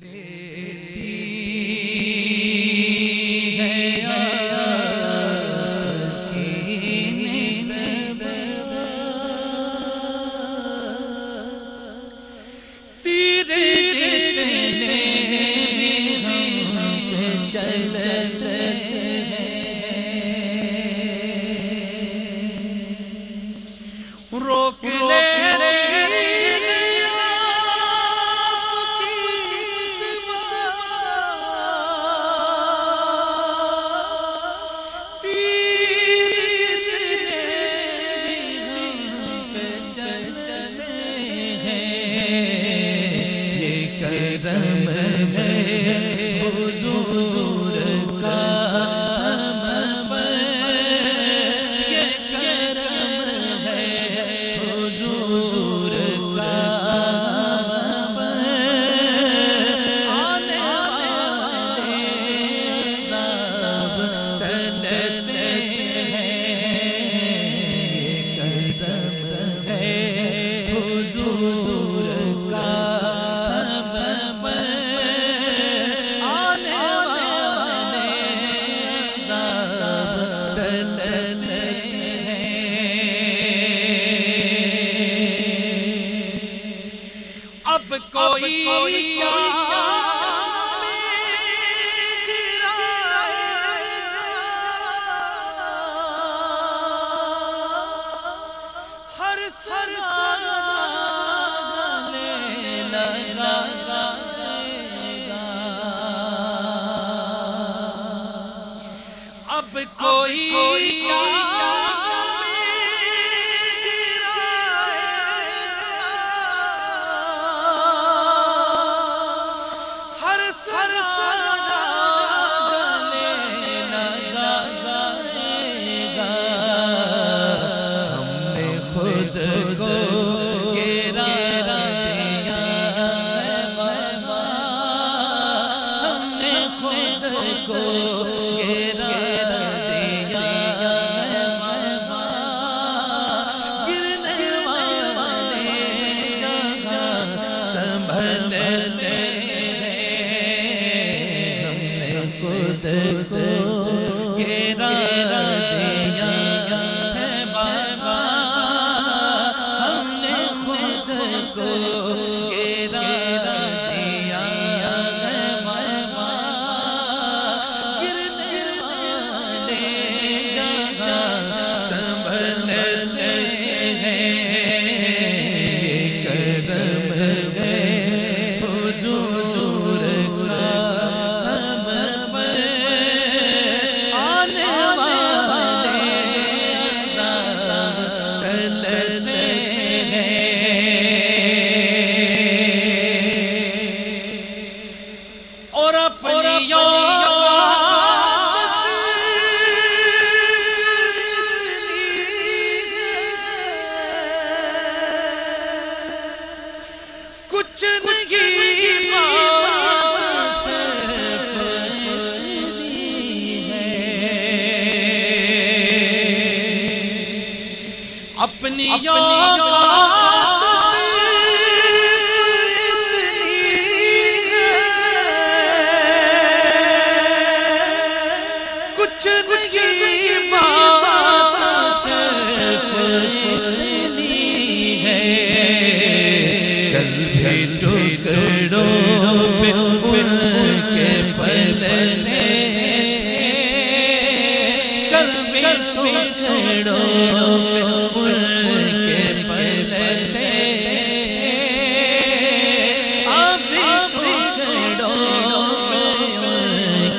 le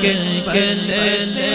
kel and kel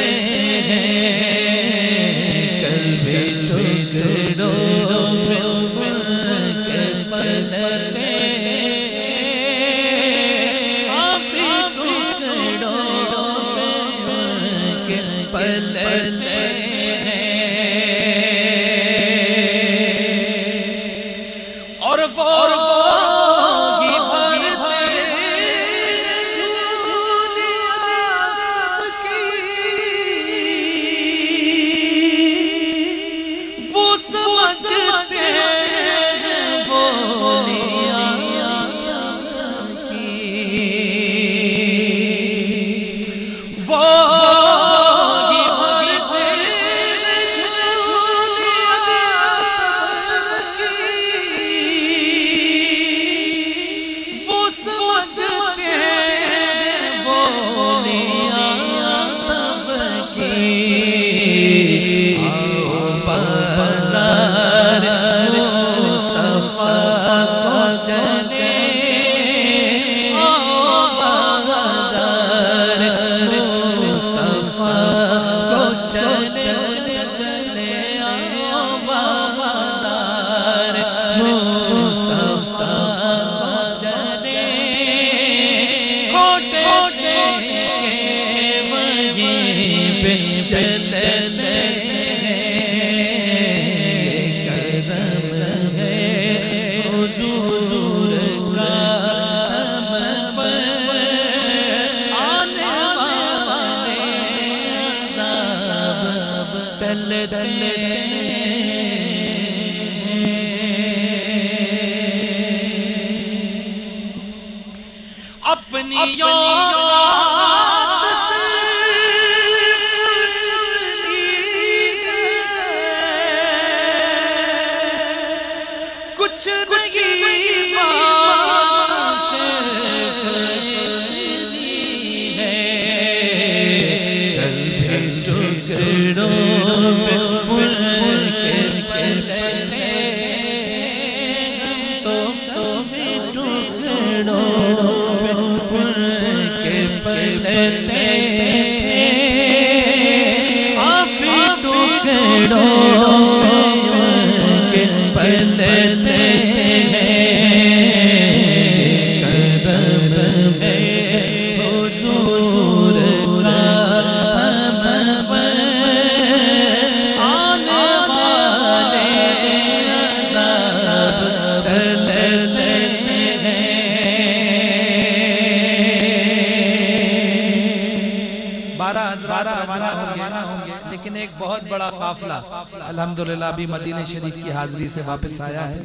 अल्हम्दुलिल्लाह, अभी मदीने शरीफ की हाजिरी से वापस आया है।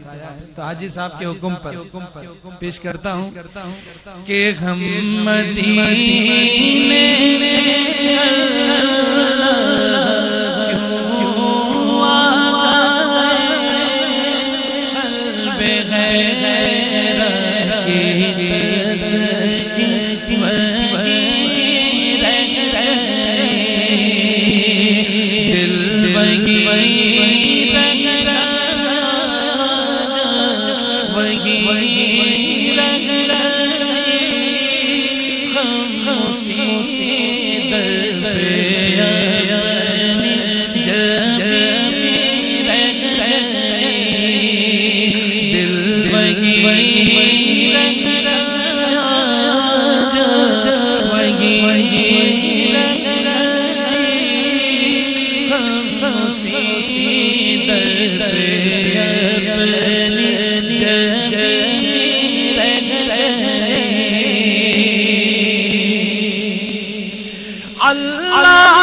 तो हाजी साहब के हुक्म पर पेश करता हूँ करता हूँ मुसीबत अल्लाह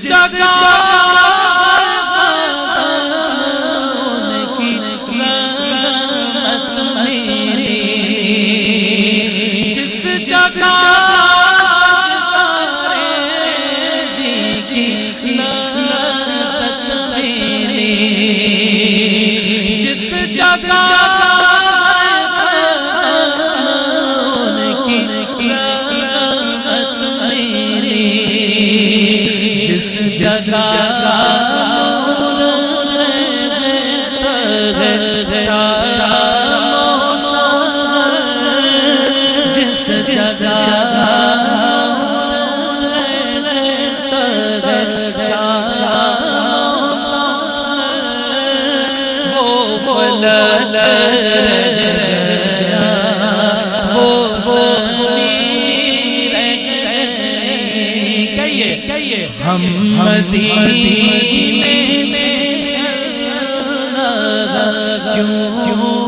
Just go. मदीने से क्यों?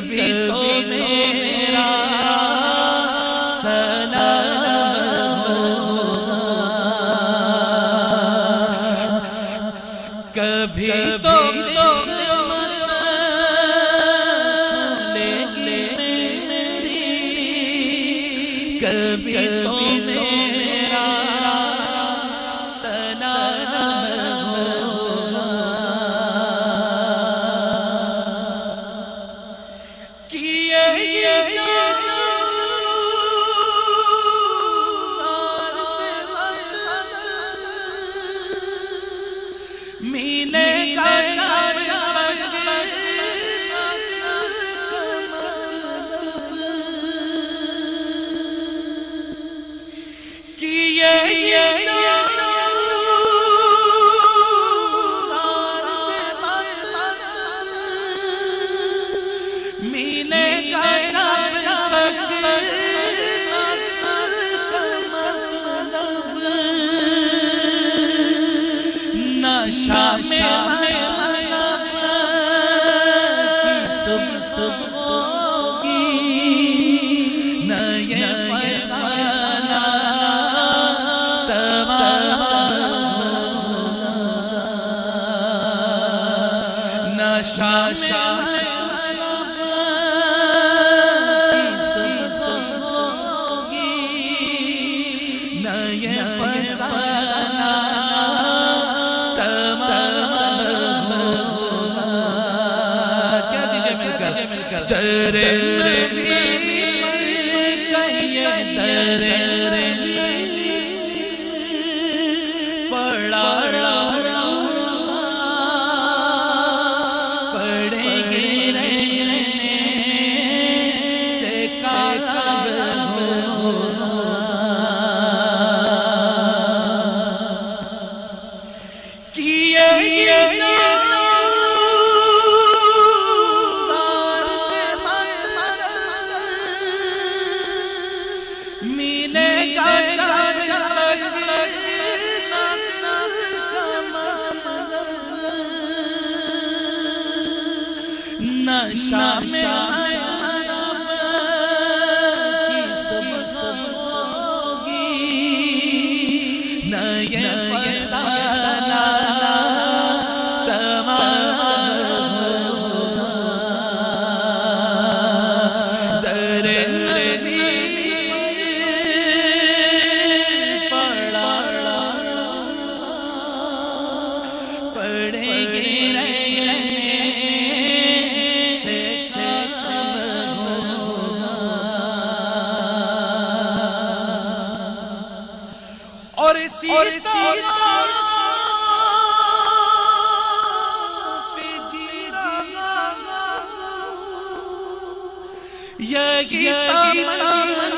be yeah. और इसी और इसी ये गीता मन